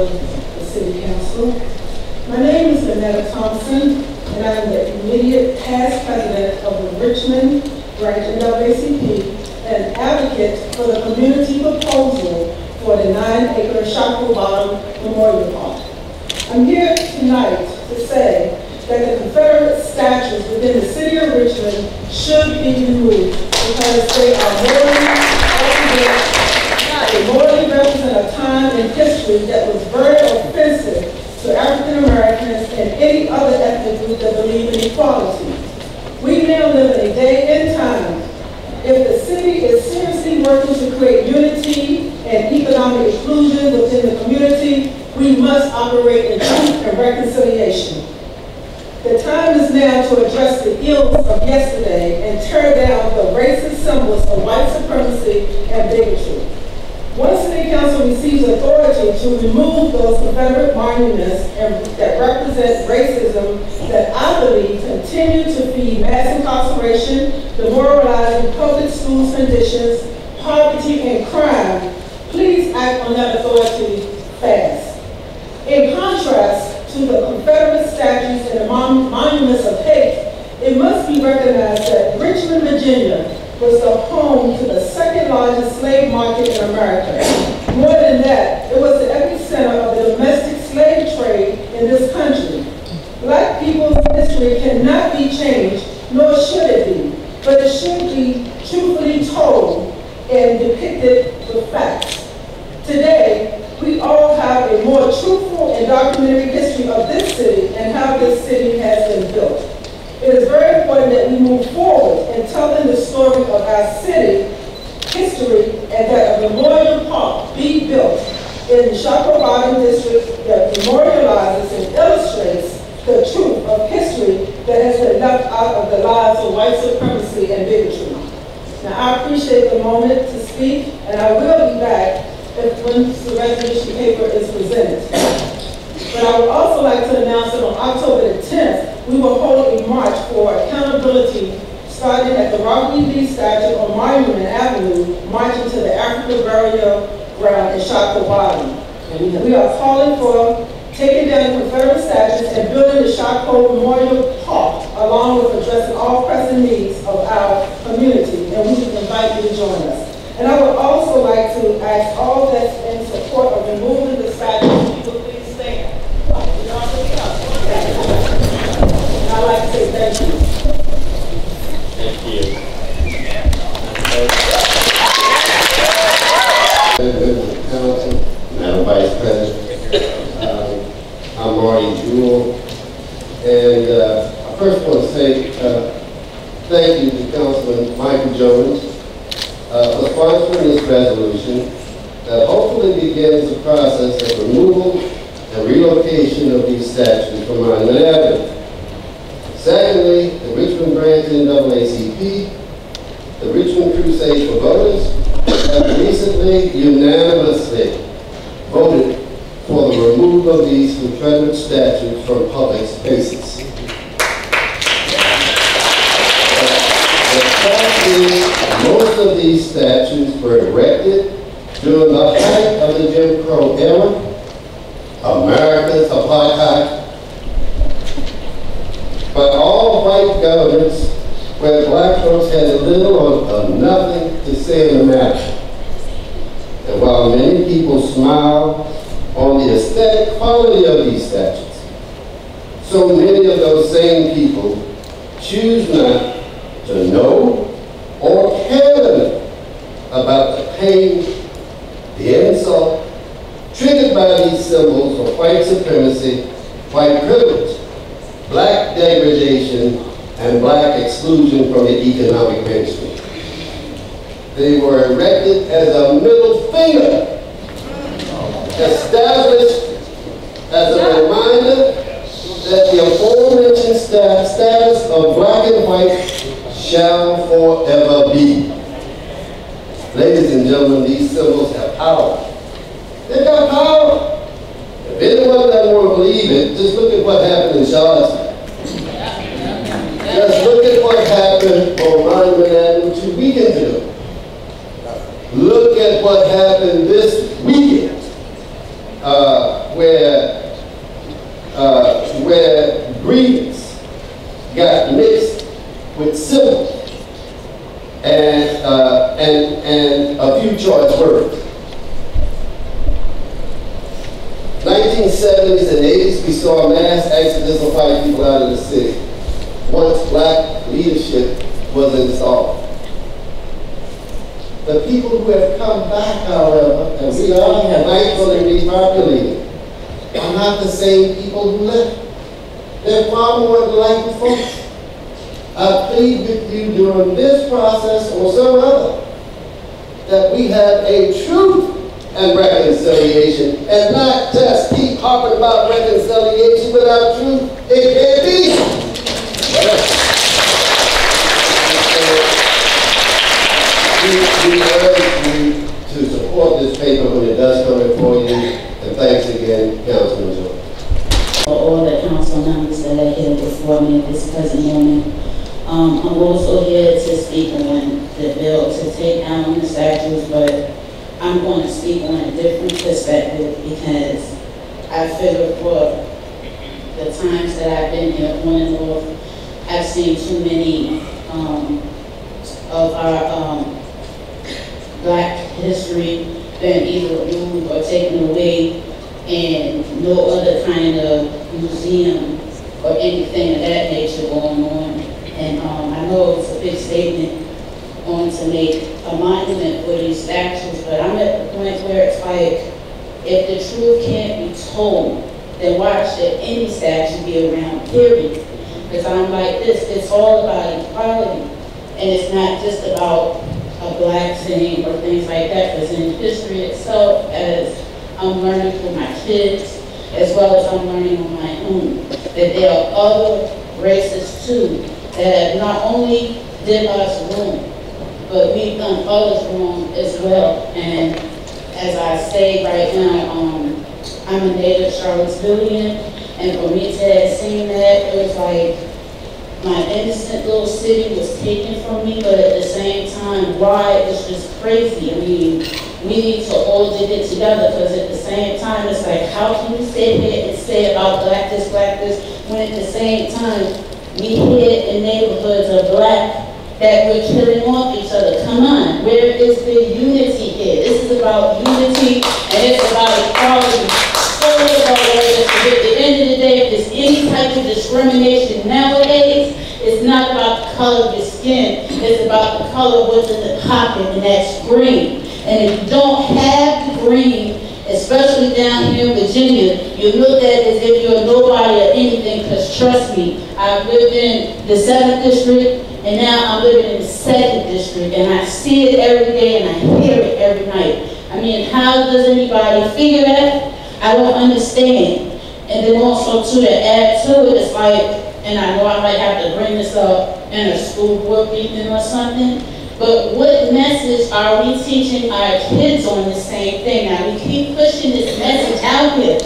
of the City Council. My name is Lynetta Thompson, and I'm the immediate past president of the Richmond branch NAACP and advocate for the community proposal for the nine-acre Shockoe Bottom Memorial Park. I'm here tonight to say that the Confederate statues within the city of Richmond should be removed because they are morally offensive. They morally represent a time in history that was very offensive to African Americans and any other ethnic group that believe in equality. We now live in a day and time. If the city is seriously working to create unity and economic inclusion within the community, we must operate in truth and reconciliation. The time is now to address the ills of yesterday and tear down the racist symbols of white supremacy and bigotry. Once City Council receives authority to remove those Confederate monuments that represent racism that I believe continue to feed mass incarceration, demoralizing public schools conditions, poverty, and crime, please act on that authority fast. In contrast, to the Confederate statues and the mon monuments of hate, it must be recognized that Richmond, Virginia was the home to the second largest slave market in America. More than that, it was the epicenter of the domestic slave trade in this country. Black people's history cannot be changed, nor should it be, but it should be truthfully told and depicted with facts. Today, we all have a more truthful and documentary history of this city and how this city has been built. It is very important that we move forward in telling the story of our city history and that a memorial park be built in the Bottom District that memorializes and illustrates the truth of history that has been left out of the lives of white supremacy and bigotry. Now, I appreciate the moment to speak, and I will be back if when the resolution paper is presented. But I would also like to announce that on October the 10th, we will hold a march for accountability starting at the Robert E. Lee statue on Monument Avenue, marching to the African burial ground in. And we are calling for taking down the Confederate statues and building the Shockoe Memorial Park, along with addressing all pressing needs of our community. And we invite you to join us. And I would also like to ask all that's in support of removing the statue, people please stand. And I'd like to say thank you. Thank you. Members of the council, Madam Vice President, um, I'm Marty Jewell, and uh, I first want to say uh, thank you to Councilman Michael Jones uh, for sponsoring this resolution that hopefully begins the process of removal and relocation of these statues from Monument Avenue. Secondly, the Richmond branch NAACP, the Richmond Crusade for Voters, have recently unanimously voted for the removal of these Confederate statues from public spaces. Most of these statues were erected during the height of the Jim Crow era, America's apartheid, but all white governments where black folks had little or nothing to say in the matter. And while many people smile on the aesthetic quality of these statues, so many of those same people choose not to know or care about the pain, the insult, triggered by these symbols of white supremacy, white privilege, black degradation, and black exclusion from the economic mainstream. They were erected as a middle finger, established as a reminder that the aforementioned status of black and white shall forever be. Ladies and gentlemen, these symbols have power. They've got power. If anyone doesn't want to believe it, just look at what happened in Charlottesville. Just look at what happened on Monument Avenue two weekends ago. Look at what happened this weekend uh, and, uh, and, and choice words. 1970s and 80s, we saw mass exodus of white people out of the city. Once black leadership was installed. The people who have come back, however, and we are rightfully repopulated, are not the same people who left. They're far more enlightened folks. I plead with you during this process or some other that we have a truth and reconciliation and not just keep harping about reconciliation without truth. It can't be. We, we urge you to support this paper when it does come before you. And thanks again, Councilman Jones. for all the council members that are here before me this present moment. Um, I'm also here to speak on the bill to take down the statues, but I'm going to speak on a different perspective because I figure for the times that I've been here on and off, I've seen too many, um, of our, um, black history being either removed or taken away and no other kind of museum or anything of that nature going on. And, um, I know it's a big statement on to make a monument for these statues, but I'm at the point where it's like, if the truth can't be told, then why should any statue be around, period? Because I'm like this, it's all about equality, and it's not just about a black thing or things like that, because in history itself, as I'm learning from my kids, as well as I'm learning on my own, that there are other races too, that not only did us wrong, but we've done others wrong as well. And as I say right now, um, I'm a native Charlottesvillian, and for me to have seen that, it was like, my innocent little city was taken from me, but at the same time, why, it's just crazy. I mean, we need to all dig it together, because at the same time, it's like, how can you sit here and say about black this, black this, when at the same time, we hear in neighborhoods of black that we're killing off each other. Come on, where is the unity here? This is about unity, and it's about equality. Solely about race. At the end of the day, if there's any type of discrimination nowadays, it's not about the color of your skin, it's about the color of what's in the pocket, and that's green. And if you don't have the green, especially down here in Virginia, you look at it as if you're nobody or anything, because trust me, I've lived in the seventh district, and now I'm living in the second district, and I see it every day, and I hear it every night. I mean, how does anybody figure that? I don't understand. And then also too, to add to it, it's like, and I know I might have to bring this up in a school board meeting or something, but what message are we teaching our kids on the same thing? Now, we keep pushing this message out here.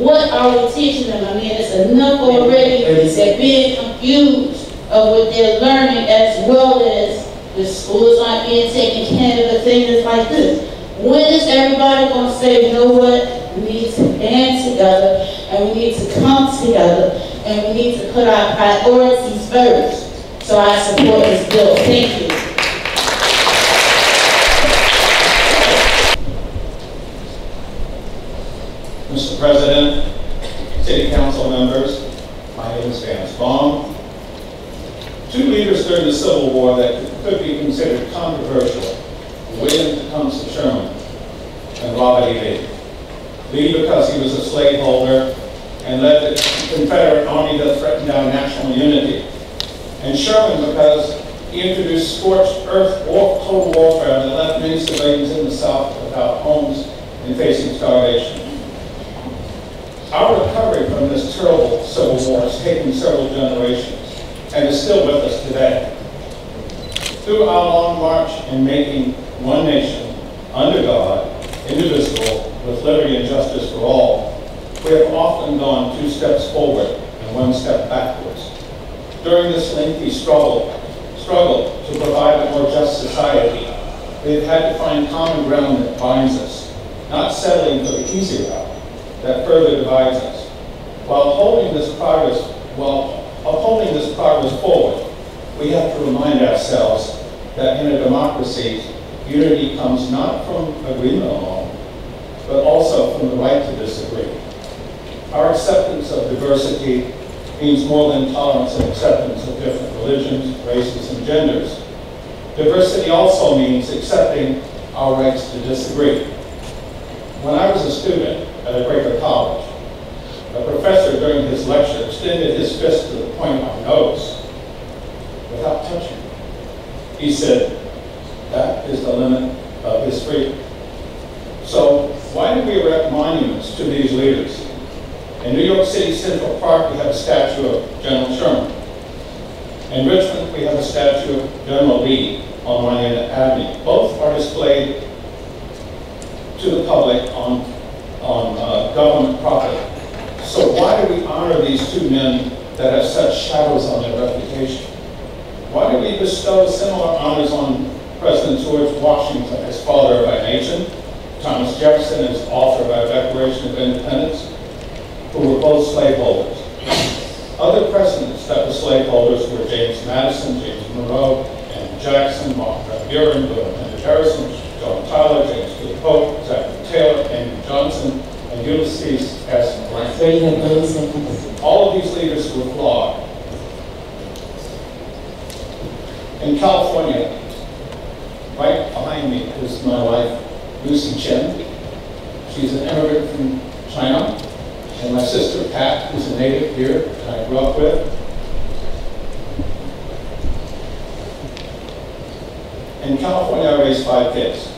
What are we teaching them? I mean, it's enough already, they're being confused of what they're learning as well as the schools aren't being taken care of, things like this. When is everybody gonna say, you know what, we need to band together, and we need to come together, and we need to put our priorities first. So I support this bill, thank you. Mr. President, City Council members, my name is Vance Baum. Two leaders during the Civil War that could be considered controversial, William Tecumseh Sherman and Robert E. Lee. Lee because he was a slaveholder and led the Confederate Army that threatened our national unity. And Sherman because he introduced scorched earth war, total warfare that left many civilians in the South without homes and facing starvation. Our recovery from this terrible civil war has taken several generations and is still with us today. Through our long march in making one nation, under God, indivisible, with liberty and justice for all, we have often gone two steps forward and one step backwards. During this lengthy struggle, struggle to provide a more just society, we have had to find common ground that binds us, not settling for the easy route that further divides us. While holding this progress, while upholding this progress forward, we have to remind ourselves that in a democracy, unity comes not from agreement alone, but also from the right to disagree. Our acceptance of diversity means more than tolerance and acceptance of different religions, races, and genders. Diversity also means accepting our rights to disagree. When I was a student at a Quaker college, a professor during his lecture extended his fist to the point of my nose without touching me. He said, that is the limit of his freedom. So why do we erect monuments to these leaders? In New York City Central Park, we have a statue of General Sherman. In Richmond, we have a statue of General Lee on Monument Avenue. Both are displayed to the public on, on uh, government property. So why do we honor these two men that have such shadows on their reputation? Why do we bestow similar honors on President George Washington as father of our nation, Thomas Jefferson as author of our Declaration of Independence, who were both slaveholders? Other presidents that were slaveholders were James Madison, James Monroe, and Jackson, Martin Van Buren, Henry Harrison, John Tyler, James. Polk, Zachary Taylor, Johnson, and Ulysses S. Grant. Sir, you have 30 seconds. All of these leaders were flawed. In California, right behind me is my wife, Lucy Chen. She's an immigrant from China. And my sister, Pat, who's a native here, that I grew up with. In California, I raised five kids.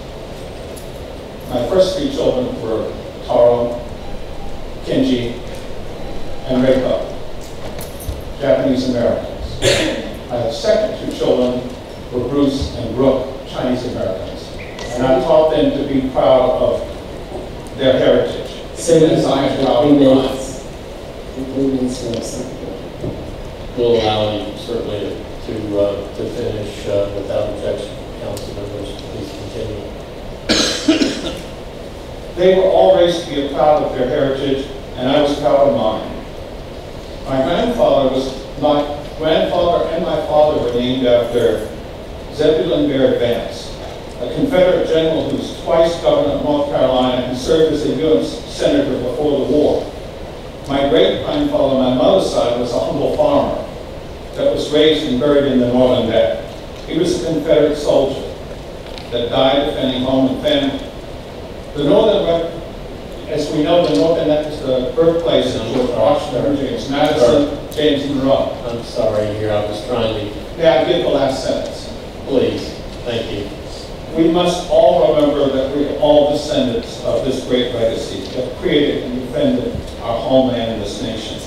My first three children were Taro, Kenji, and Reiko, Japanese Americans. My second two children were Bruce and Brooke, Chinese Americans. And I taught them to be proud of their heritage. Sir, you As I am have proud three of mine. minutes. Three something. We'll allow you certainly to, uh, to finish uh, without objection. Council members, please continue. They were all raised to be proud of their heritage, and I was proud of mine. My grandfather was, my grandfather and my father were named after Zebulon Baird Vance, a Confederate general who was twice governor of North Carolina and served as a U.S. senator before the war. My great-grandfather on my mother's side was a humble farmer that was raised and buried in the Northern Neck. He was a Confederate soldier that died defending home and family. The as we know, the Northern Neck is the birthplace of George Washington, James Madison, James Monroe. I'm sorry here, I was trying to, May I get the last sentence? please, thank you. We must all remember that we are all descendants of this great legacy that created and defended our homeland and this nation.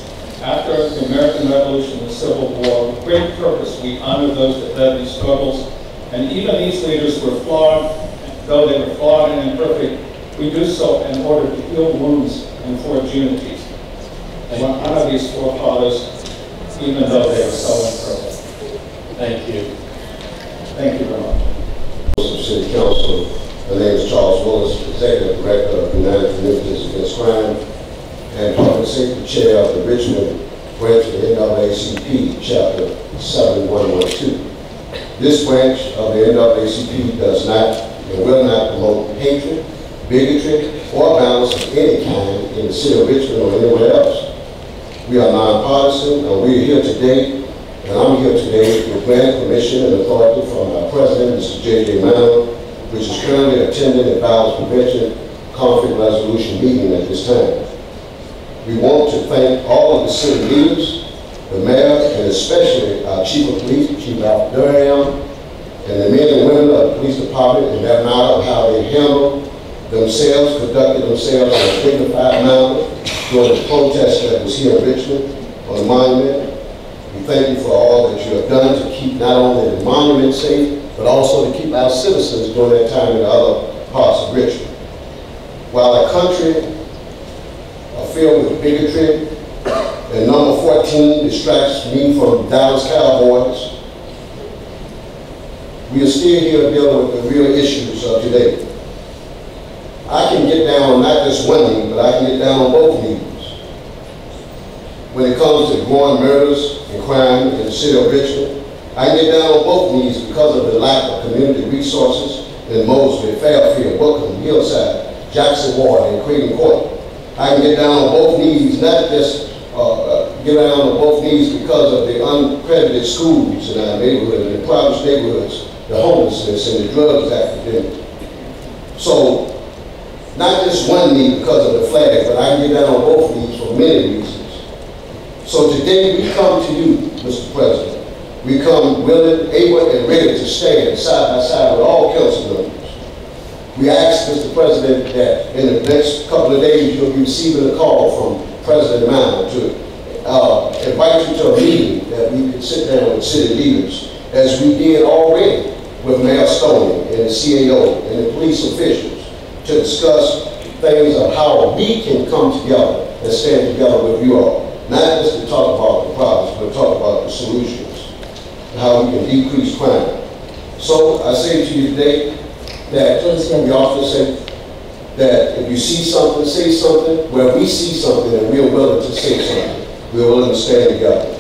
After the American Revolution and the Civil War, with great purpose, we honor those that led these struggles. And even these leaders were flawed, though they were flawed and imperfect, we do so in order to heal wounds and forge unity. And we honor these forefathers, even though they are so imperfect. Thank you. Thank you very much. Wilson City Council. My name is Charles Willis, Executive Director of United Communities Against Crime and Public Safety Chair of the Richmond branch of the NAACP, Chapter 7112. This branch of the NAACP does not and will not promote hatred, bigotry, or violence of any kind in the city of Richmond or anywhere else. We are nonpartisan, and we are here today, and I'm here today with grant permission and authority from our president, Mr. J.J. Minor, which is currently attending a violence prevention conflict resolution meeting at this time. We want to thank all of the city leaders, the mayor, and especially our chief of police, Chief Alfred Durham, and the men and women of the police department in that matter of how they handled themselves, conducted themselves in a dignified manner during the protest that was here in Richmond on the monument. We thank you for all that you have done to keep not only the monument safe, but also to keep our citizens during that time in other parts of Richmond. While our country are filled with bigotry, and number 14 distracts me from Dallas Cowboys, we are still here dealing with the real issues of today. I can get down on not just one knee, but I can get down on both knees when it comes to growing murders and crime in the city of Richmond I can get down on both knees because of the lack of community resources in Mosby, Fairfield, Brooklyn, Hillside, Jackson Ward, and Creighton Court. I can get down on both knees, not just uh, uh, get down on both knees because of the uncredited schools in our neighborhood, the impoverished neighborhoods, the homelessness, and the drugs epidemic. So, not just one knee because of the flag, but I get down on both knees for many reasons. So today we come to you, Mr. President. We come willing, able, and ready to stand side by side with all council members. We ask, Mr. President, that in the next couple of days, you'll be receiving a call from President Mount to uh, invite you to a meeting that we can sit down with city leaders, as we did already with Mayor Stoney and the CAO and the police officials, to discuss things of how we can come together and stand together with you all. Not just to talk about the problems, but talk about the solutions, and how we can decrease crime. So I say to you today that we often say that if you see something, say something. Where we see something and we're willing to say something, we're willing to stand together.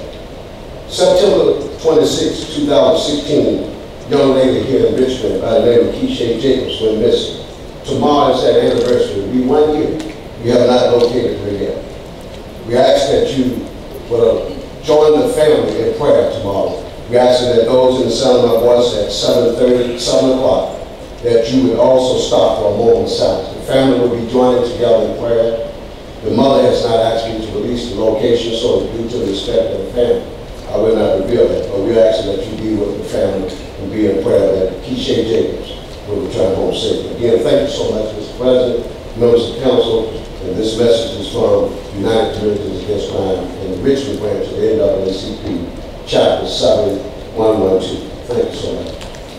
September 26, 2016, young lady here in Richmond by the name of Keisha Jacobs went missing. Tomorrow is that anniversary. We one year. We have not located her yet. We ask that you will join the family in prayer tomorrow. We ask that those in the sound of my voice at 7:30, 7 o'clock, that you would also stop for a moment silence. The family will be joining together in prayer. The mother has not asked me to release the location, so due to the respect of the family, I will not reveal that, but we're asking that you be with the family and be in prayer that Keisha Jacobs will return home safely. Again, thank you so much, Mr. President, members of council, and this message is from United Communities Against Crime in the Richmond branch of the NAACP, Chapter 7112. Thank you so much.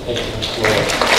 Thank you.